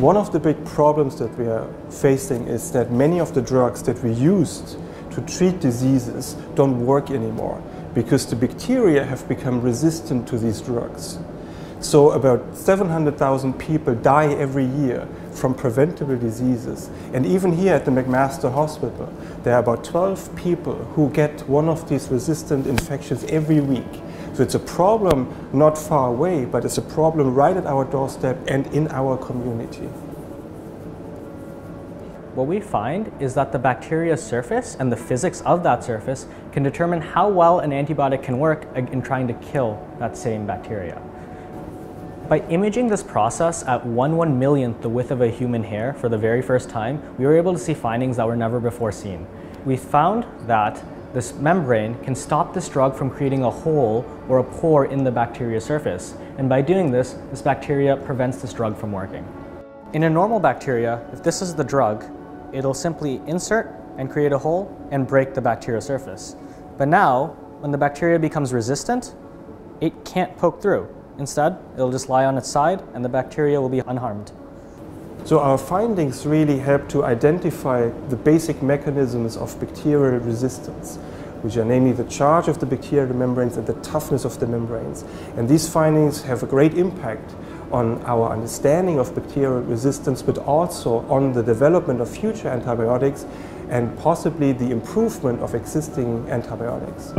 One of the big problems that we are facing is that many of the drugs that we used to treat diseases don't work anymore because the bacteria have become resistant to these drugs. So about 700,000 people die every year from preventable diseases. And even here at the McMaster Hospital, there are about 12 people who get one of these resistant infections every week. So it's a problem not far away, but it's a problem right at our doorstep and in our community. What we find is that the bacteria's surface and the physics of that surface can determine how well an antibiotic can work in trying to kill that same bacteria. By imaging this process at 1 1 millionth the width of a human hair for the very first time, we were able to see findings that were never before seen. We found that this membrane can stop this drug from creating a hole or a pore in the bacteria surface. And by doing this, this bacteria prevents this drug from working. In a normal bacteria, if this is the drug, it'll simply insert and create a hole and break the bacterial surface. But now, when the bacteria becomes resistant, it can't poke through. Instead, it'll just lie on its side and the bacteria will be unharmed. So our findings really help to identify the basic mechanisms of bacterial resistance, which are namely the charge of the bacterial membranes and the toughness of the membranes. And these findings have a great impact on our understanding of bacterial resistance, but also on the development of future antibiotics and possibly the improvement of existing antibiotics.